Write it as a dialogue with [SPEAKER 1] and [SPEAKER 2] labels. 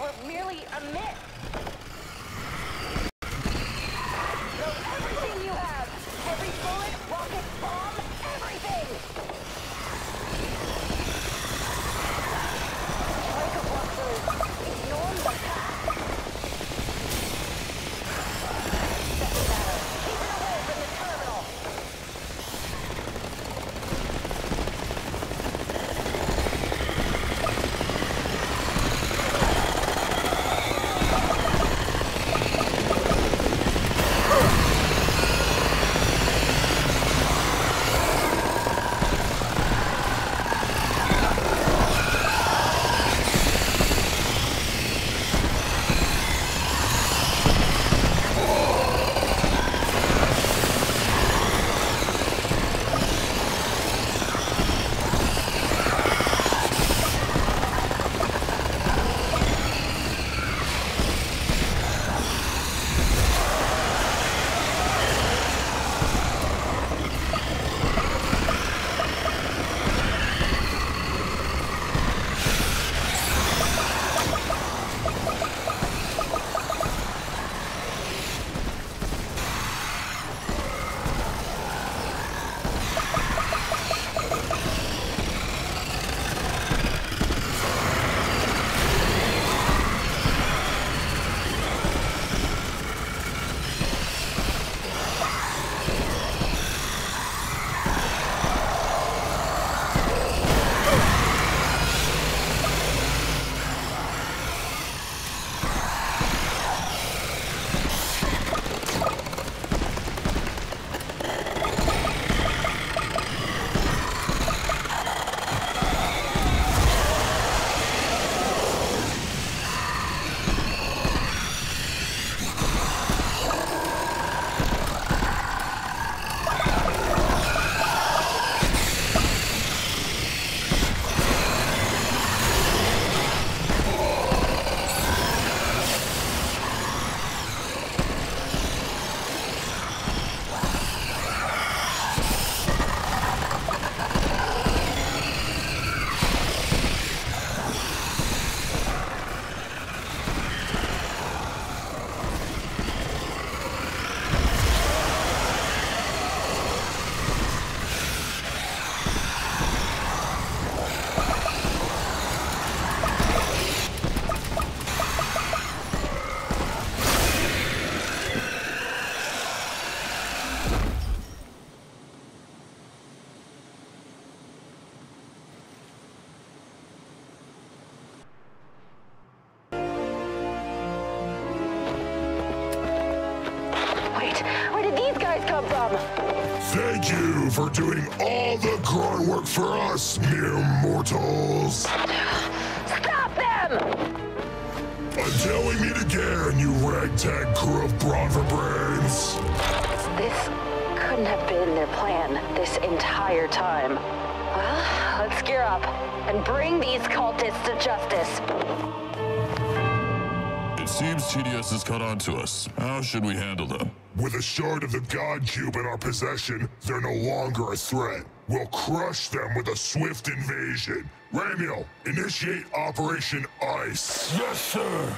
[SPEAKER 1] we're merely a myth. Wait, where did these guys come from?
[SPEAKER 2] Thank you for doing all the grunt work for us, mere mortals.
[SPEAKER 1] Stop them!
[SPEAKER 2] Until we meet again, you ragtag crew of brains.
[SPEAKER 1] This couldn't have been their plan this entire time. Well, let's gear up and bring these cultists to justice.
[SPEAKER 3] Seems TDS has caught on to us. How should we handle them?
[SPEAKER 2] With a shard of the God Cube in our possession, they're no longer a threat. We'll crush them with a swift invasion. Ramiel, initiate Operation Ice.
[SPEAKER 3] Yes, sir.